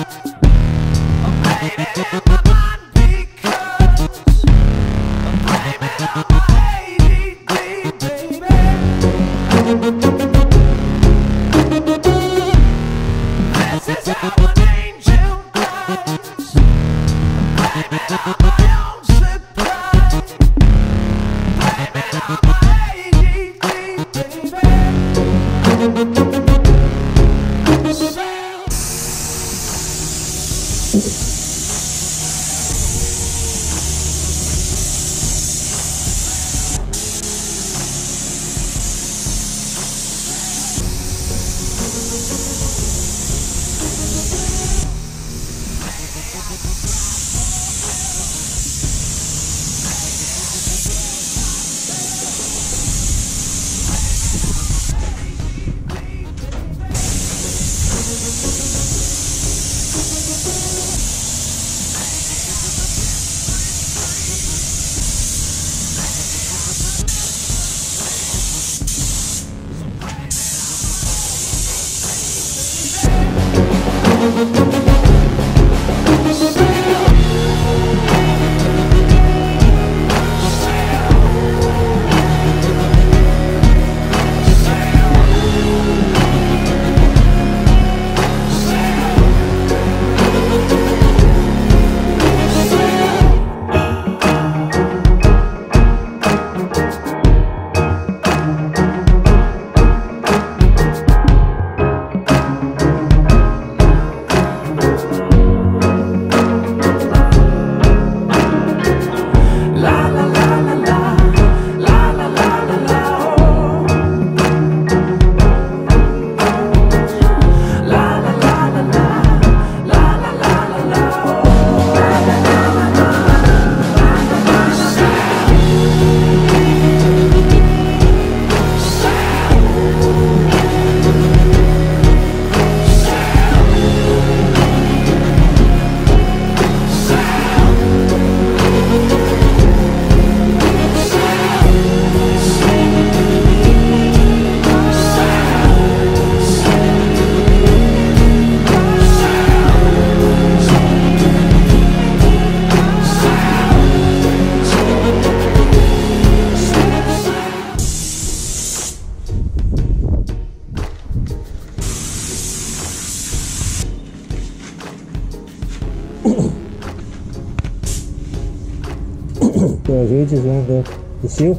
Bye. tem as redes né, do seu.